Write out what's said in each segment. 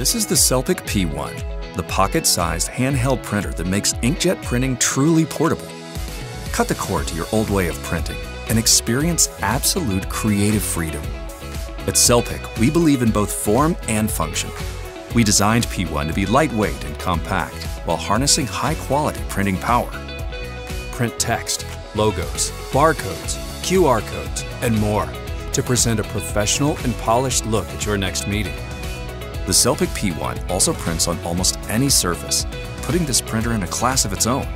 This is the Selpic P1, the pocket-sized handheld printer that makes inkjet printing truly portable. Cut the cord to your old way of printing and experience absolute creative freedom. At Selpic, we believe in both form and function. We designed P1 to be lightweight and compact while harnessing high-quality printing power. Print text, logos, barcodes, QR codes, and more to present a professional and polished look at your next meeting. The Selpic P1 also prints on almost any surface, putting this printer in a class of its own.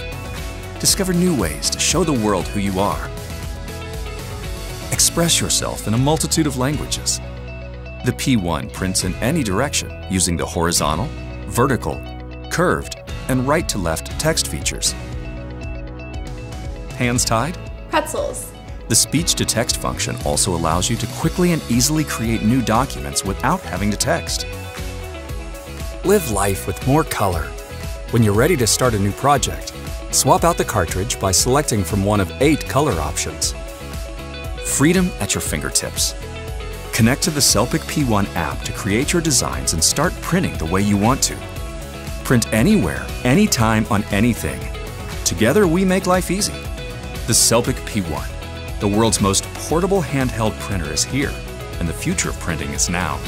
Discover new ways to show the world who you are. Express yourself in a multitude of languages. The P1 prints in any direction using the horizontal, vertical, curved, and right to left text features. Hands tied? Pretzels. The speech to text function also allows you to quickly and easily create new documents without having to text. Live life with more color. When you're ready to start a new project, swap out the cartridge by selecting from one of eight color options. Freedom at your fingertips. Connect to the Selpic P1 app to create your designs and start printing the way you want to. Print anywhere, anytime, on anything. Together, we make life easy. The Selpic P1, the world's most portable handheld printer is here, and the future of printing is now.